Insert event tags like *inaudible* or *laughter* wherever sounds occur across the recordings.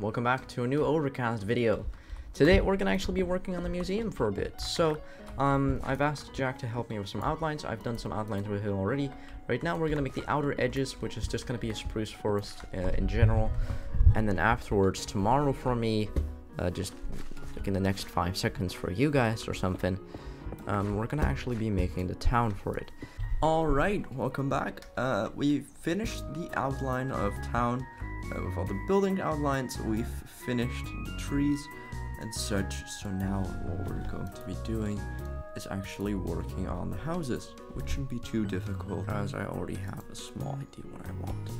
welcome back to a new Overcast video. Today we're gonna actually be working on the museum for a bit. So, um, I've asked Jack to help me with some outlines. I've done some outlines with him already. Right now we're gonna make the outer edges, which is just gonna be a spruce forest uh, in general. And then afterwards, tomorrow for me, uh, just like in the next five seconds for you guys or something, um, we're gonna actually be making the town for it. Alright, welcome back. Uh, we finished the outline of town uh, with all the building outlines. We've finished the trees and such. So now what we're going to be doing is actually working on the houses, which shouldn't be too difficult as I already have a small idea what I want.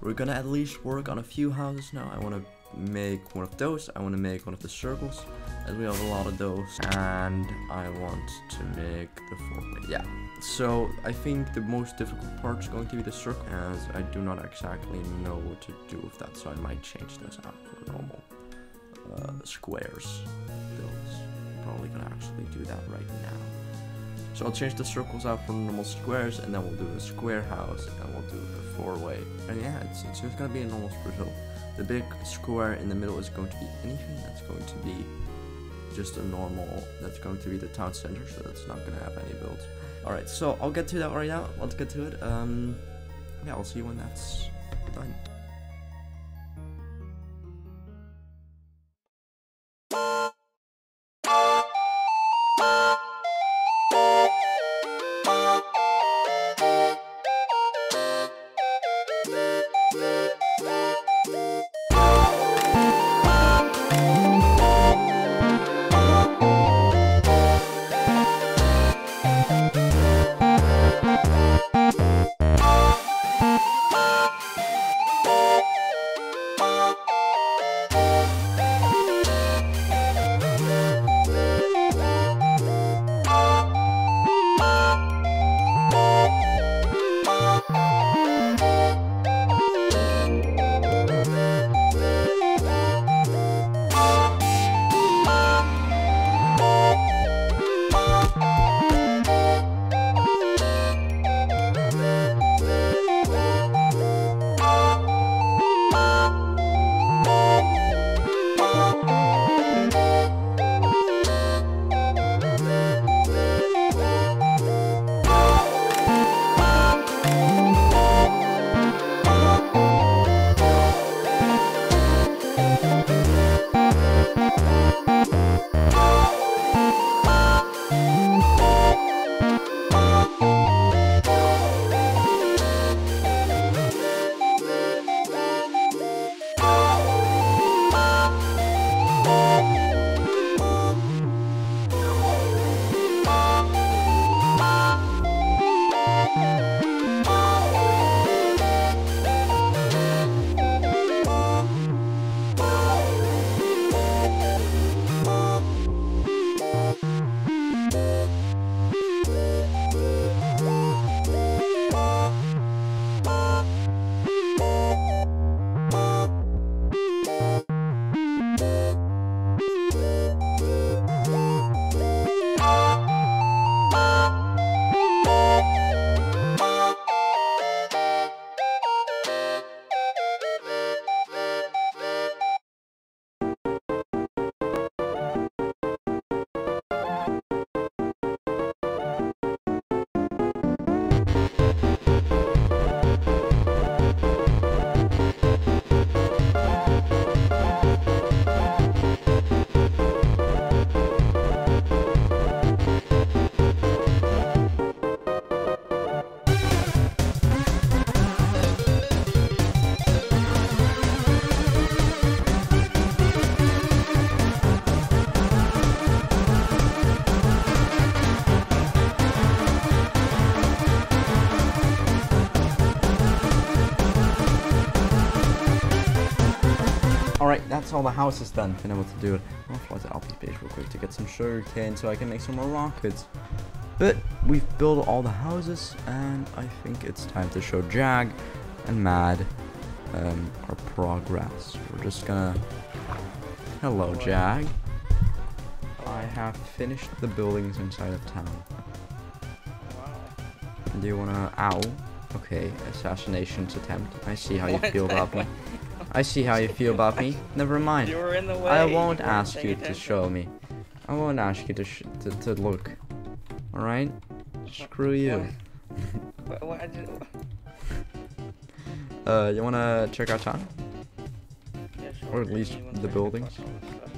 We're gonna at least work on a few houses now. I want to make one of those. I want to make one of the circles as we have a lot of those and I want to make the four-way. Yeah, so I think the most difficult part is going to be the circle as I do not exactly know what to do with that so I might change those out for normal uh, squares. Those. Probably gonna actually do that right now. So I'll change the circles out for normal squares and then we'll do a square house and we'll do a four-way. And yeah, it's, it's just gonna be a normal hill. The big square in the middle is going to be anything that's going to be just a normal, that's going to be the town center, so that's not going to have any builds. Alright, so I'll get to that right now. Let's get to it. Um, yeah, I'll see you when that's That's all the house is done. Been able to do it. I'll fly to Alpi base real quick to get some sugar cane so I can make some more rockets. But we've built all the houses, and I think it's time to show Jag and Mad um, our progress. We're just gonna... Hello, Jag. I have finished the buildings inside of town. Do you wanna... Ow. Okay, assassinations attempt. I see how you feel about me. *laughs* I see how you feel about me. Never mind. You were in the way. I won't ask you to show me. I won't ask you to sh to, to look. All right? Screw you. What, what, I Uh, you wanna check out town? yeah, sure. Or at least the buildings. fuck all this stuff.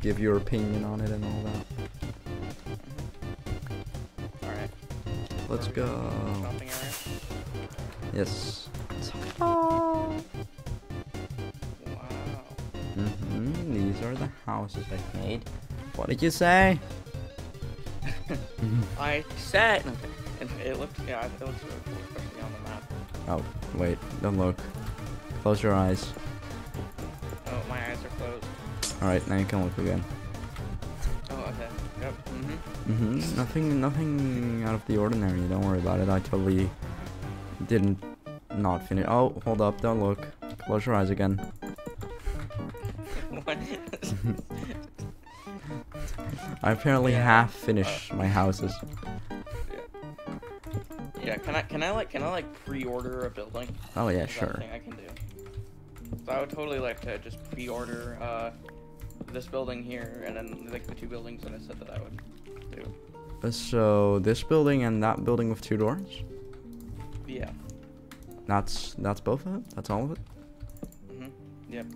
Give your opinion on it and all that. Alright. Let's Where are we go. going? Shopping area? Yes. Wow. Houses I made. What did you say? *laughs* I said. It, it looked. Yeah, it looks really cool, especially on the map. Oh, wait. Don't look. Close your eyes. Oh, my eyes are closed. Alright, now you can look again. Oh, okay. Yep. Mm-hmm. Mm-hmm. Nothing, nothing out of the ordinary. Don't worry about it. I totally didn't not finish. Oh, hold up. Don't look. Close your eyes again. I apparently Yeah, half finished my houses. yeah. yeah, Can I? Can I like? Can I like pre-order a building? Oh yeah, Is that sure. I can do. So I would totally like to just pre-order uh, this building here, and then like the two buildings in I said that I would do. Uh, So this building and that building with two doors. Yeah. That's that's both of it. That's all of it. Mhm. Yep.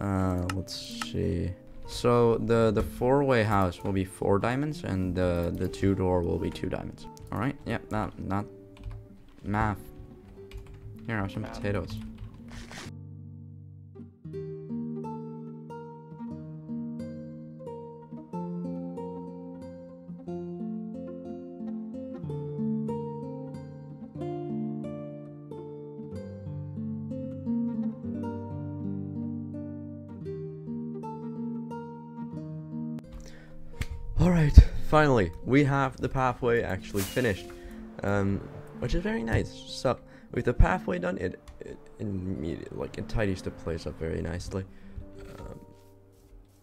Uh, let's see. So the the four way house will be four diamonds, and the the two door will be two diamonds. All right. Yep. Not not math. Here are some potatoes. Alright, finally, we have the pathway actually finished, um, which is very nice. So, with the pathway done, it, it like, it tidies the place up very nicely. Um,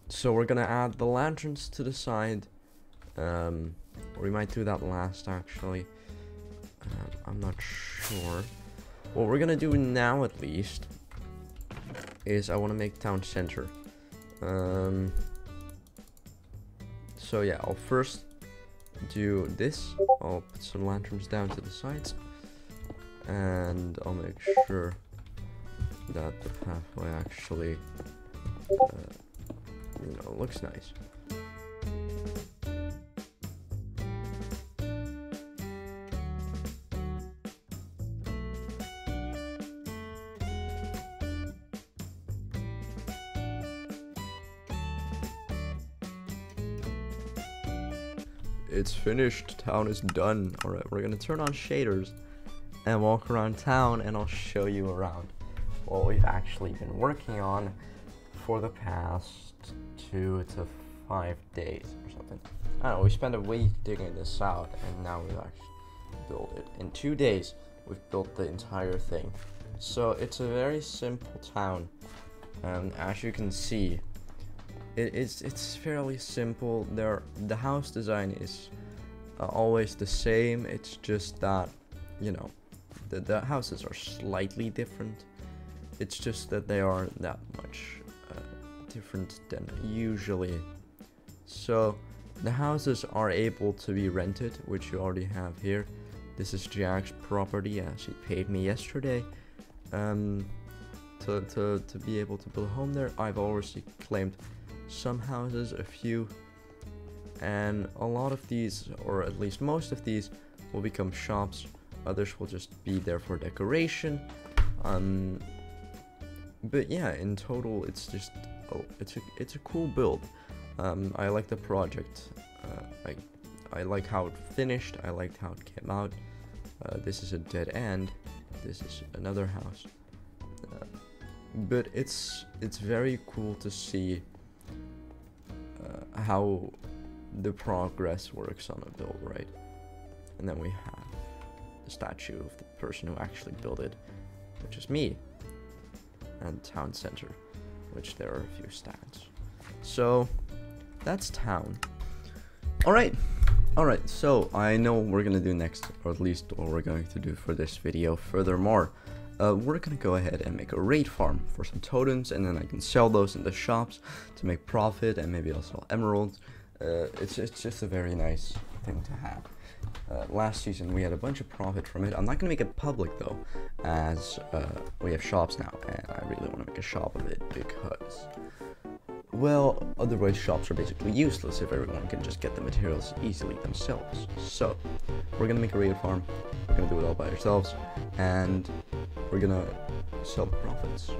so we're gonna add the lanterns to the side, um, we might do that last, actually. Um, I'm not sure. What we're gonna do now, at least, is I want to make town center. Um, so yeah, I'll first do this. I'll put some lanterns down to the sides. And I'll make sure that the pathway actually, uh, you know, looks nice. Finished. Town is done. Alright, we're gonna turn on shaders and walk around town and I'll show you around what we've actually been working on for the past two to five days or something. I don't know, we spent a week digging this out and now we've actually built it. In two days, we've built the entire thing. So it's a very simple town. And as you can see, it, it's it's fairly simple. There, the house design is uh, always the same. It's just that, you know, the the houses are slightly different. It's just that they aren't that much uh, different than usually. So the houses are able to be rented, which you already have here. This is Jack's property, as he paid me yesterday. Um, to, to, to be able to build a home there, I've already claimed some houses, a few, and a lot of these, or at least most of these, will become shops. Others will just be there for decoration. Um, but yeah, in total, it's just oh, it's a it's a cool build. Um, I like the project. Uh, I I like how it finished. I liked how it came out. Uh, this is a dead end. This is another house. Uh, but it's it's very cool to see uh, how the progress works on a build, right? And then we have the statue of the person who actually built it, which is me, and town center, which there are a few stands. So that's town. All right. All right, so I know what we're gonna do next, or at least what we're going to do for this video. Furthermore, uh, we're gonna go ahead and make a raid farm for some totems, and then I can sell those in the shops to make profit, and maybe I'll sell emeralds. Uh, it's it's just a very nice thing to have. Uh, last season we had a bunch of profit from it. I'm not gonna make it public though, as uh, we have shops now, and I really want to make a shop of it because, well, otherwise shops are basically useless if everyone can just get the materials easily themselves. So, we're gonna make a raid farm. We're gonna do it all by ourselves, and we're gonna sell the profits.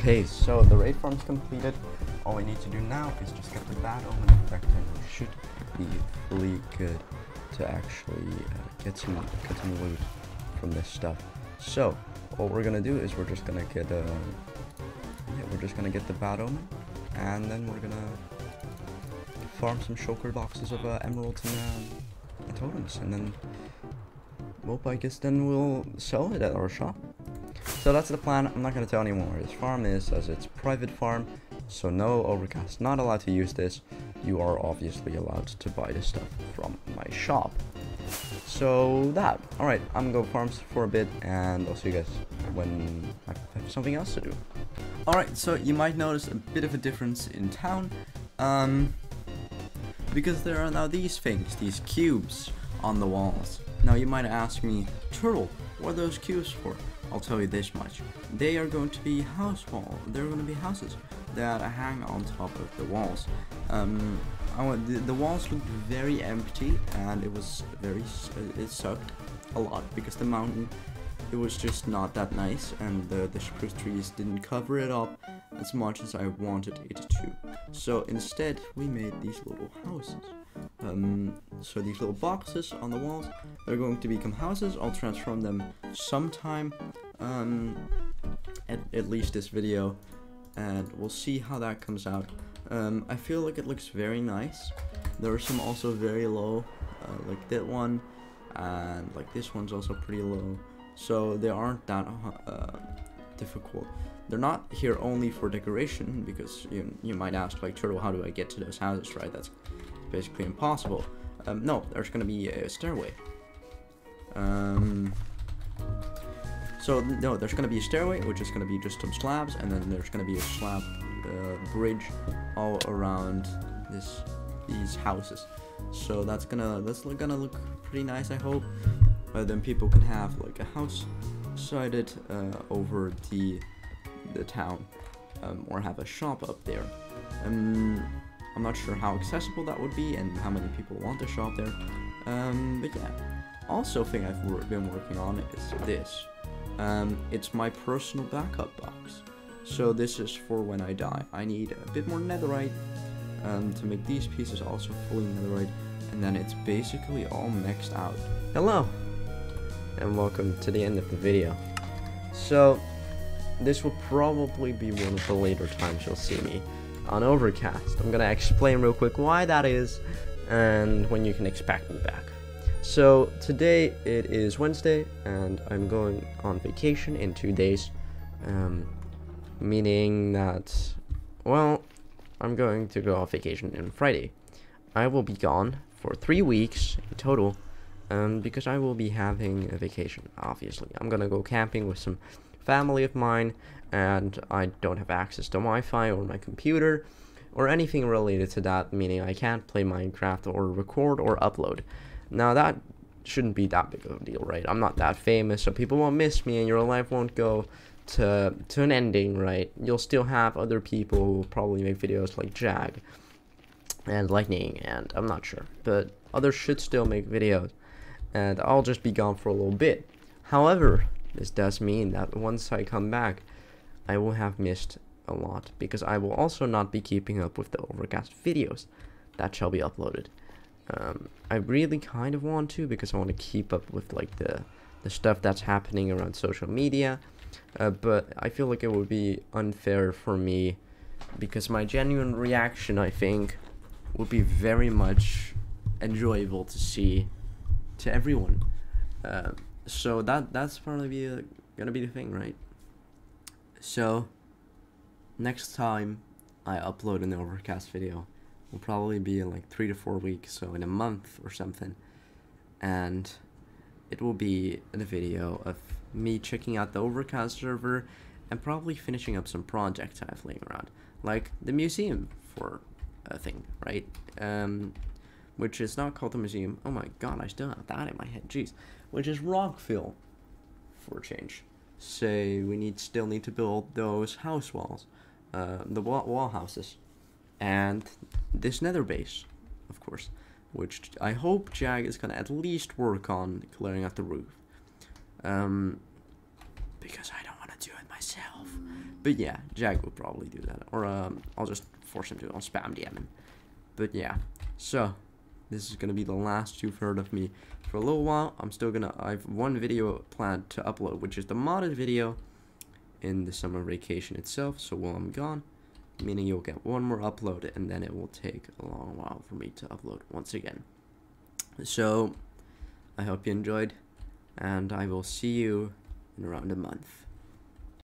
Okay, so the raid farm's completed. All we need to do now is just get the bad omen effect and we should be fully good to actually uh, get some get some loot from this stuff. So, what we're gonna do is we're just gonna get uh, yeah, we're just gonna get the bad and then we're gonna farm some shulker boxes of uh, emeralds and, uh, and totems, and then well, I guess then we'll sell it at our shop. So that's the plan. I'm not going to tell anyone where this farm is as it's private farm. So no overcast. Not allowed to use this. You are obviously allowed to buy this stuff from my shop. So that. Alright, I'm going to go farms for a bit and I'll see you guys when I have something else to do. Alright, so you might notice a bit of a difference in town. Um, because there are now these things, these cubes on the walls. Now you might ask me, Turtle, what are those cubes for? I'll tell you this much. They are going to be house wall. They're going to be houses that hang on top of the walls. Um, want, the, the, walls looked very empty and it was very it sucked a lot because the mountain it was just not that nice and the, the spruce trees didn't cover it up as much as I wanted it to. So instead we made these little houses. Um, so these little boxes on the walls, they're going to become houses. I'll transform them sometime, um, at, at least this video, and we'll see how that comes out. Um, I feel like it looks very nice. There are some also very low, uh, like that one, and like this one's also pretty low. So they aren't that uh, difficult. They're not here only for decoration because you you might ask like Turtle, how do I get to those houses? Right? That's basically impossible. Um, no, there's gonna be a stairway. Um, so no, there's gonna be a stairway, which is gonna be just some slabs, and then there's gonna be a slab uh, bridge all around this these houses. So that's gonna that's gonna look pretty nice, I hope. But then people can have like a house sided uh, over the the town, um, or have a shop up there. Um, I'm not sure how accessible that would be and how many people want to shop there. Um, but yeah. Also thing I've been working on is this. Um, it's my personal backup box. So this is for when I die. I need a bit more netherite um, to make these pieces also fully netherite. And then it's basically all mixed out. Hello! And welcome to the end of the video. So, this will probably be one of the later times you'll see me on Overcast. I'm gonna explain real quick why that is and when you can expect me back. So today it is Wednesday and I'm going on vacation in two days, um, meaning that, well, I'm going to go on vacation on Friday. I will be gone for three weeks in total um, because I will be having a vacation, obviously. I'm gonna go camping with some family of mine and I don't have access to Wi-Fi or my computer or anything related to that, meaning I can't play Minecraft or record or upload. Now that shouldn't be that big of a deal, right? I'm not that famous, so people won't miss me and your life won't go to to an ending, right? You'll still have other people who will probably make videos like Jag and Lightning and I'm not sure, but others should still make videos and I'll just be gone for a little bit. However, this does mean that once I come back, I will have missed a lot because I will also not be keeping up with the Overcast videos that shall be uploaded. Um, I really kind of want to because I want to keep up with like the the stuff that's happening around social media. Uh, but I feel like it would be unfair for me because my genuine reaction, I think, would be very much enjoyable to see to everyone. Uh, so that that's probably be a, gonna be the thing, right? So next time I upload an overcast video will probably be in like three to four weeks, so in a month or something, and it will be a video of me checking out the overcast server and probably finishing up some projects I have laying around, like the museum for a thing, right? Um, which is not called the museum. Oh my god, I still have that in my head. Jeez, which is Rockville, for change. Say we need still need to build those house walls, uh, the wall, wall houses, and this nether base, of course, which I hope Jag is gonna at least work on clearing out the roof. Um, because I don't want to do it myself. But yeah, Jag will probably do that, or um, I'll just force him to. I'll spam DM him. But yeah, so this is gonna be the last you've heard of me for a little while. I'm still gonna. I've one video planned to upload, which is the modded video in the summer vacation itself. So while I'm gone, meaning you'll get one more upload, and then it will take a long while for me to upload once again. So I hope you enjoyed, and I will see you in around a month.